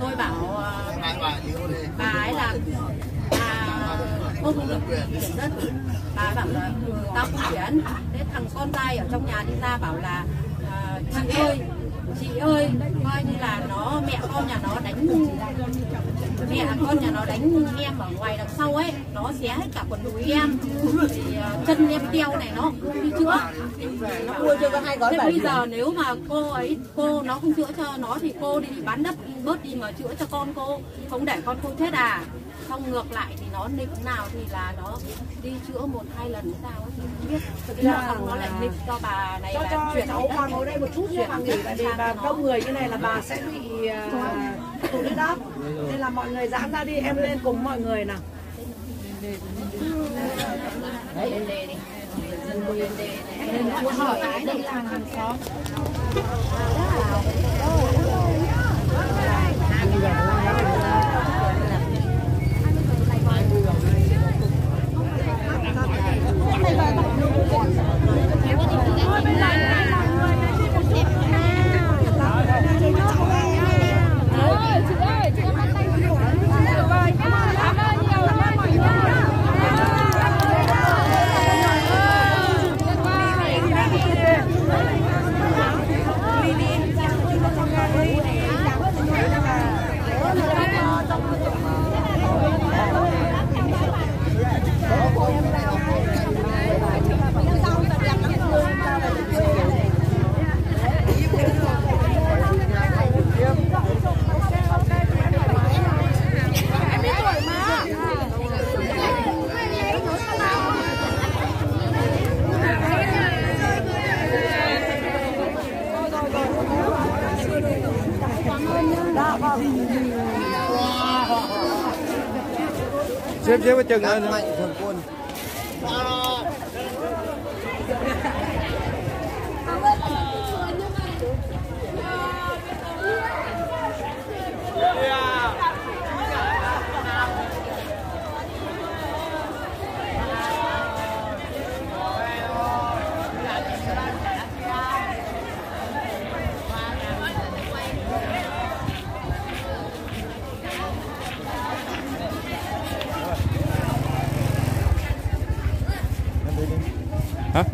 tôi bảo ờ, bà ấy là bà không được quyền chuyển đất bà ấy bảo là "Ừ, tao không chuyển thế thằng con trai ở trong nhà đi ra bảo là "À, chị ơi chị ơi coi như là nó mẹ con nhà nó đánh mẹ con nhà nó đánh em ở ngoài đằng sau ấy nó xé hết cả quần đùi em. Thì ờ, chân em teo này nó không đi chữa. Nó mua cho có hai gói Thế bây giờ nếu mà cô ấy cô nó không chữa cho nó thì cô đi bán đất bớt đi mà chữa cho con cô không để con cô chết à. Xong ngược lại thì nó nịch nào thì là nó đi chữa một hai lần sao ấy thì không biết. Thực ra xong nó lại nịch cho bà này cho là cho chuyển cháu còn ngồi đây một chút nhé bà nghỉ tại vì bà đông người như này là bà sẽ bị uh, tụt huyết áp. Nên là mọi người giãn ra đi em lên cùng mọi người nào xếp xếp cái chân lên. Mạnh thường quân. Hả?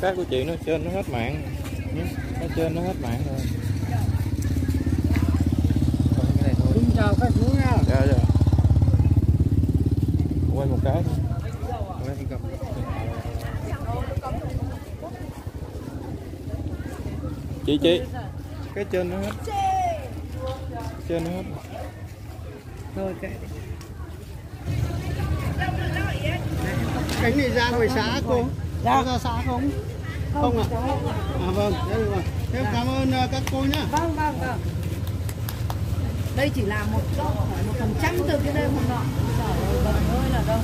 Cái của chị nó trên nó hết mạng. Nó trên nó hết mạng rồi. Xin chào các chú nha. Dạ dạ. Quay một cái thôi Đây, gặp chị chị cái trên nó hết. Trên nó hết. Rồi kệ cánh này ra ngoài xã cô. Dạ. Có ra xã không? Không. À? À vâng. Thế được rồi thế cảm ơn ờ, các cô nhá. Vâng vâng vâng. Đây chỉ là một một phần trăm từ cái đêm hôm nọ trời ơi vâng ơi là đâu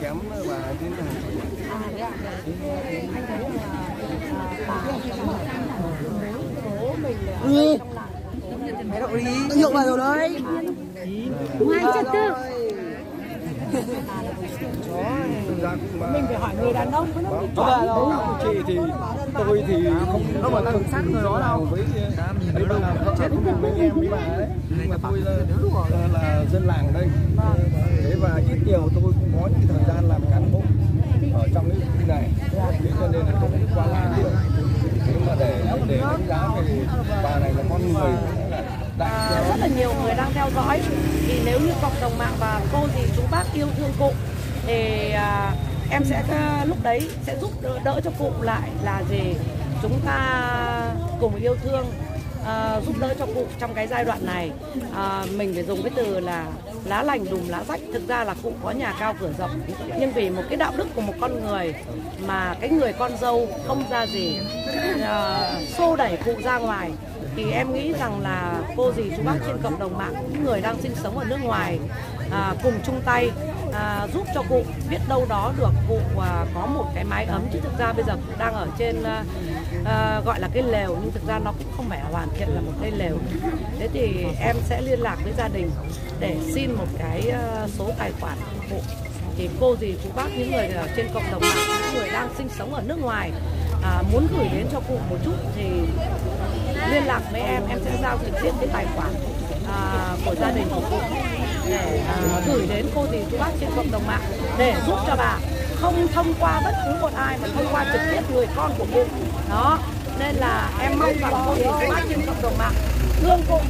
kém và đến Nhượng vào rồi đấy. Ngoài trật tự. mình phải hỏi người đàn ông với nó đâu chị thì tôi thì không nó mà thường sát người đó đâu. Với đấy là chết cùng với em với bà đấy nhưng mà tôi là, là, là dân làng đây. Thế và ít nhiều tôi có những thời gian làm cán bộ ở trong cái khu này. Thế cho nên là tôi cũng qua lại nhiều. Nhưng mà để để đánh giá về bà này là con người À, rất là nhiều người đang theo dõi. Thì nếu như cộng đồng mạng và cô gì chú bác yêu thương cụ. Thì à, em sẽ à, lúc đấy sẽ giúp đỡ, đỡ cho cụ lại là gì? Chúng ta cùng yêu thương à, giúp đỡ cho cụ trong cái giai đoạn này. À, mình phải dùng cái từ là lá lành đùm lá rách. Thực ra là cụ có nhà cao cửa rộng nhưng vì một cái đạo đức của một con người mà cái người con dâu không ra gì à, xô đẩy cụ ra ngoài thì em nghĩ rằng là cô dì chú bác trên cộng đồng mạng những người đang sinh sống ở nước ngoài à, cùng chung tay à, giúp cho cụ biết đâu đó được cụ à, có một cái mái ấm. Chứ thực ra bây giờ cụ đang ở trên à, à, gọi là cái lều nhưng thực ra nó cũng không phải hoàn thiện là một cái lều. Thế thì em sẽ liên lạc với gia đình để xin một cái à, số tài khoản của cụ. Thì cô gì chú bác những người ở trên cộng đồng mạng những người đang sinh sống ở nước ngoài à, muốn gửi đến cho cụ một chút thì liên lạc với em em sẽ giao trực tiếp cái tài khoản à, của gia đình của cụ để uh, gửi đến cô dì chú bác trên cộng đồng mạng để giúp cho bà không thông qua bất cứ một ai mà thông qua trực tiếp người con của cụ đó nên là em mong rằng cô dì chú bác trên cộng đồng mạng thương cụ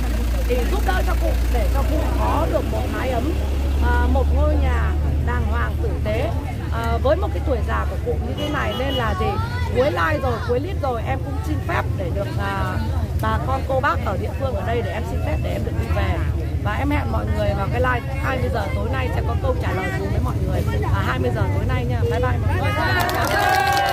thì giúp đỡ cho cụ để cho cụ có được một mái ấm uh, một ngôi nhà đàng hoàng tử tế à, với một cái tuổi già của cụ như thế này. Nên là gì? Cuối like rồi cuối clip rồi em cũng xin phép để được à, bà con cô bác ở địa phương ở đây để em xin phép để em được đi về và em hẹn mọi người vào cái live 20 giờ tối nay sẽ có câu trả lời cùng với mọi người. À 20 giờ tối nay nha. Bye bye mọi người.